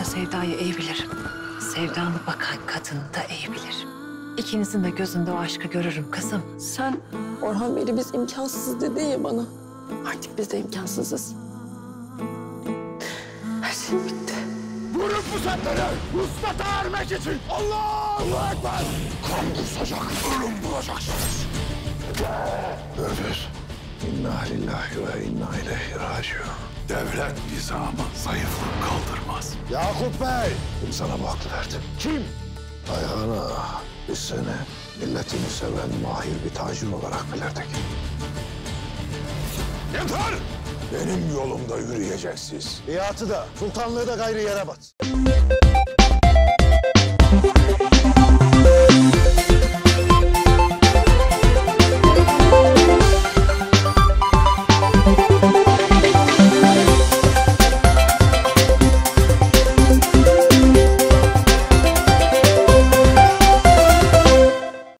Ben Sevda'yı iyi bilirim. Sevdanı bakan kadını da iyi bilirim. İkinizin de gözünde o aşkı görürüm kızım. Sen Orhan Bey'le biz imkansız dedin ya bana. Artık biz de imkansızız. Her şey bitti. Vurun bu setleri Vuslat'a ermek için. Allahu Ekber. Kan kusacak, ölüm bulacaksınız. Öldür. İnna lillahi ve inna ileyhi raciun. Devlet nizamı zayıflık kaldırmaz. Yakup Bey. Kim sana bu aklı verdi? Kim? Ayhan ağa, biz seni milletini seven mahir bir tacir olarak bilirdik. Yeter! Benim yolumda yürüyeceksiniz. Biatı da, sultanlığı da gayrı yere bat.